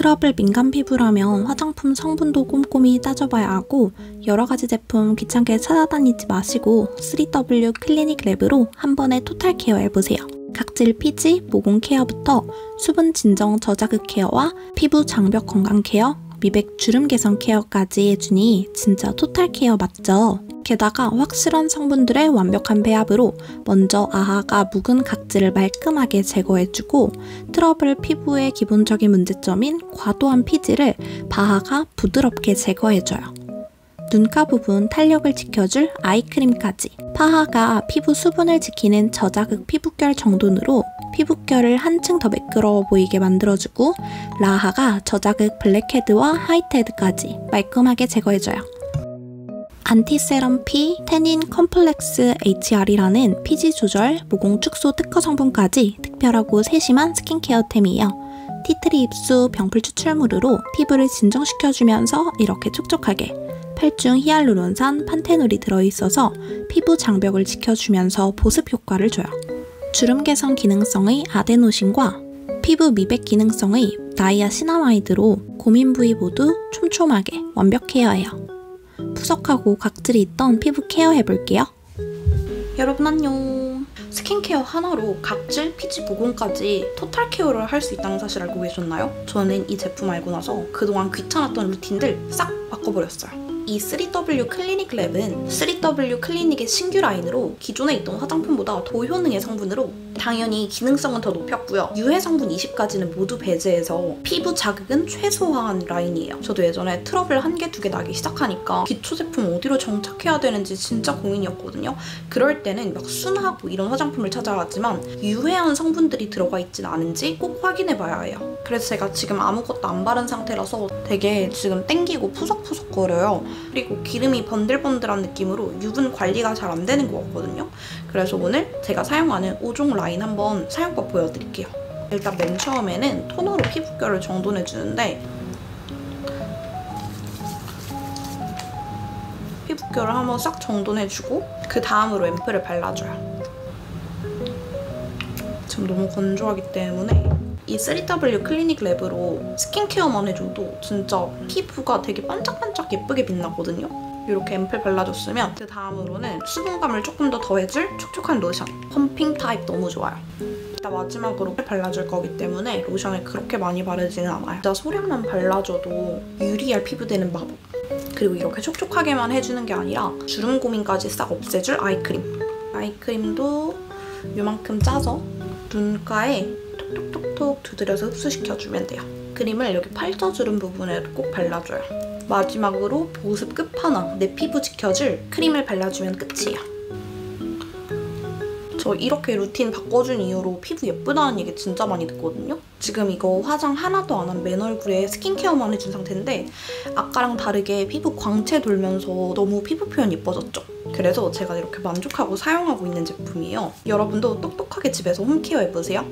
트러블 민감 피부라면 화장품 성분도 꼼꼼히 따져봐야 하고 여러 가지 제품 귀찮게 찾아다니지 마시고 3W 클리닉 랩으로 한 번에 토탈 케어 해보세요. 각질 피지, 모공 케어부터 수분 진정 저자극 케어와 피부 장벽 건강 케어, 미백 주름 개선 케어까지 해주니 진짜 토탈 케어 맞죠? 게다가 확실한 성분들의 완벽한 배합으로 먼저 아하가 묵은 각질을 말끔하게 제거해주고 트러블 피부의 기본적인 문제점인 과도한 피지를 BHA가 부드럽게 제거해줘요. 눈가 부분 탄력을 지켜줄 아이크림까지 PHA가 피부 수분을 지키는 저자극 피부결 정돈으로 피부결을 한층 더 매끄러워 보이게 만들어주고 LHA가 저자극 블랙헤드와 화이트헤드까지 말끔하게 제거해줘요. Anti-Sebum P, Tannin Complex HR이라는 피지 조절, 모공 축소 특허 성분까지 특별하고 세심한 스킨케어템이에요. 티트리 잎수 병풀 추출물으로 피부를 진정시켜주면서 이렇게 촉촉하게 팔중 히알루론산, 판테놀이 들어있어서 피부 장벽을 지켜주면서 보습 효과를 줘요. 주름 개선 기능성의 아데노신과 피부 미백 기능성의 나이아시나마이드로 고민 부위 모두 촘촘하게 완벽 케어해요. 푸석하고 각질이 있던 피부 케어 해볼게요. 여러분 안녕. 스킨케어 하나로 각질, 피지, 모공까지 토탈 케어를 할 수 있다는 사실 알고 계셨나요? 저는 이 제품 알고 나서 그동안 귀찮았던 루틴들 싹 바꿔버렸어요. 이 3W 클리닉 랩은 3W 클리닉의 신규 라인으로 기존에 있던 화장품보다 더 고효능의 성분으로 당연히 기능성은 더 높였고요. 유해 성분 20가지는 모두 배제해서 피부 자극은 최소화한 라인이에요. 저도 예전에 트러블 한 개, 두 개 나기 시작하니까 기초 제품 어디로 정착해야 되는지 진짜 고민이었거든요. 그럴 때는 막 순하고 이런 화장품을 찾아가지만 유해한 성분들이 들어가 있진 않은지 꼭 확인해봐야 해요. 그래서 제가 지금 아무것도 안 바른 상태라서 되게 지금 땡기고 푸석푸석 거려요. 그리고 기름이 번들번들한 느낌으로 유분 관리가 잘 안 되는 것 같거든요. 그래서 오늘 제가 사용하는 5종 라인 한번 사용법 보여드릴게요. 일단 맨 처음에는 토너로 피부결을 정돈해주는데 피부결을 한번 싹 정돈해주고 그 다음으로 앰플을 발라줘요. 지금 너무 건조하기 때문에 이 3W 클리닉 랩으로 스킨케어만 해줘도 진짜 피부가 되게 반짝반짝 예쁘게 빛나거든요. 이렇게 앰플 발라줬으면 그 다음으로는 수분감을 조금 더 더해줄 촉촉한 로션. 펌핑 타입 너무 좋아요. 일단 마지막으로 발라줄 거기 때문에 로션을 그렇게 많이 바르지는 않아요. 진짜 소량만 발라줘도 유리알 피부 되는 마법. 그리고 이렇게 촉촉하게만 해주는 게 아니라 주름 고민까지 싹 없애줄 아이크림. 아이크림도 이만큼 짜서 눈가에 톡톡톡 두드려서 흡수시켜주면 돼요. 크림을 여기 팔자주름 부분에 꼭 발라줘요. 마지막으로 보습 끝판왕, 내 피부 지켜줄 크림을 발라주면 끝이에요. 저 이렇게 루틴 바꿔준 이후로 피부 예쁘다는 얘기 진짜 많이 듣거든요? 지금 이거 화장 하나도 안 한 맨 얼굴에 스킨케어만 해준 상태인데 아까랑 다르게 피부 광채 돌면서 너무 피부 표현 예뻐졌죠? 그래서 제가 이렇게 만족하고 사용하고 있는 제품이에요. 여러분도 똑똑하게 집에서 홈케어 해보세요.